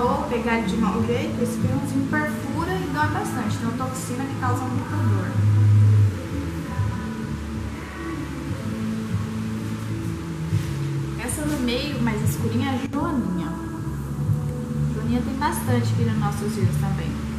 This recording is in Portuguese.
ou pegar de mau jeito, esse ferrãozinho perfura e dói bastante. Tem uma toxina que causa muita dor. Essa no meio, mais escurinha, é a Joaninha. Joaninha tem bastante aqui nos nossos rios também.